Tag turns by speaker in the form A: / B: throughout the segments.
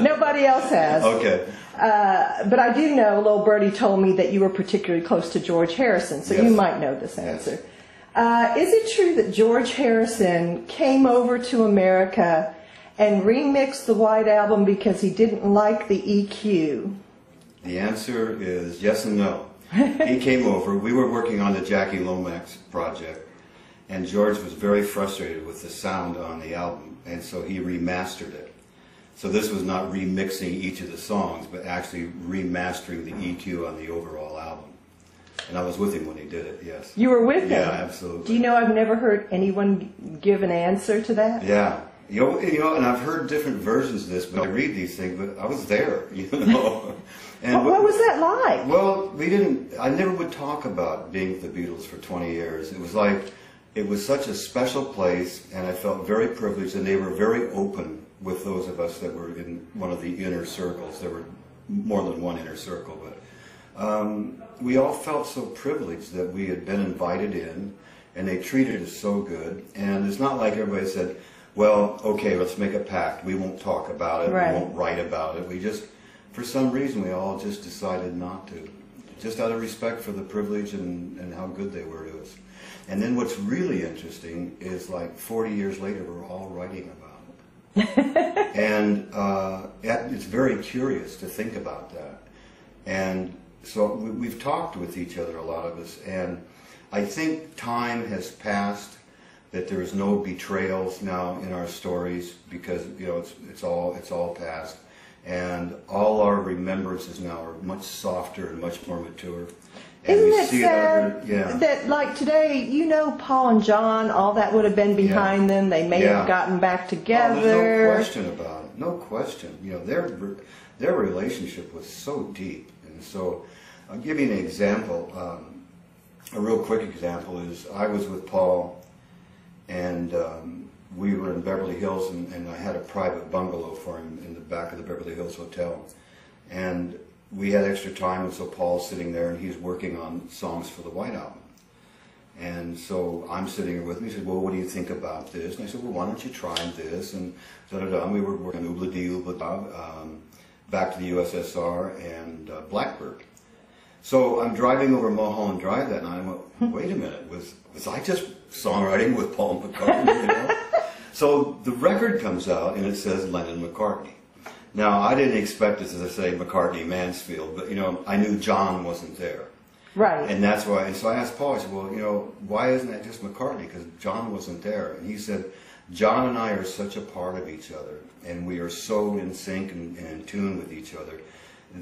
A: Nobody else has.
B: Okay.
A: Uh, but I do know, little birdie told me that you were particularly close to George Harrison, so you might know this
B: Yes.
A: answer. Uh, is it true that George Harrison came over to America and remixed the White Album because he didn't like the EQ?
B: The answer is yes and no. he came over. We were working on the Jackie Lomax project, and George was very frustrated with the sound on the album, and so he remastered it. So this was not remixing each of the songs, but actually remastering the EQ on the overall album. And I was with him when he did it. Yes.
A: You were with him.
B: Yeah, absolutely.
A: Do you know I've never heard anyone give an answer to that?
B: Yeah. You know, you know, and I've heard different versions of this, but I read these things, but I was there, you know. And
A: What, what was that like?
B: Well, we didn't. I never would talk about being with the Beatles for 20 years. It was like it was such a special place, and I felt very privileged. And they were very open with those of us that were in one of the inner circles. There were more than one inner circle, but um, we all felt so privileged that we had been invited in, and they treated us so good. And it's not like everybody said, "Well, okay, let's make a pact. We won't talk about it.
A: Right.
B: We won't write about it." We just for some reason, we all just decided not to, just out of respect for the privilege and, and how good they were to us. And then what's really interesting is like 40 years later, we're all writing about it. and uh, it's very curious to think about that. And so we, we've talked with each other, a lot of us, and I think time has passed that there is no betrayals now in our stories because you know it's it's all it's all past and all our remembrances now are much softer and much more mature. And
A: Isn't it sad
B: other- yeah.
A: that, like today, you know, Paul and John, all that would have been behind them. They may
B: Yeah.
A: have gotten back
B: Oh,
A: together.
B: there's no question about it. No question. You know, their their relationship was so deep, and so I'll give you an example. Um, a real quick example is I was with Paul, and um, we were in Beverly Hills, and, and I had a private bungalow for him in the back of the Beverly Hills Hotel, and we had extra time, and so Paul's sitting there, and he's working on songs for the White Album. And so I'm sitting here with him. He said, "Well, what do you think about this?" And I said, "Well, why don't you try this?" And da da da. And we were working Ob-La-Di Ob-La-Da, um, back to the USSR and uh, Blackbird. So I'm driving over Mulholland Drive that night. I went, "Wait a minute, was was I just songwriting with Paul McCartney?" You know? so the record comes out and it says Lennon McCartney. Now I didn't expect it to say McCartney Mansfield, but you know I knew John wasn't there.
A: Right.
B: And that's why, and so I asked Paul, I said, well, you know, why isn't that just McCartney? Because John wasn't there. And he said, John and I are such a part of each other, and we are so in sync and, and in tune with each other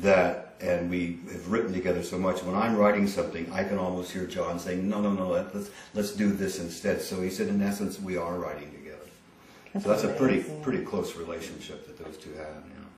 B: that, and we have written together so much. When I'm writing something, I can almost hear John saying, no, no, no, let, let's, let's do this instead. So he said, in essence, we are writing together. so that's a pretty, pretty close relationship that those two have.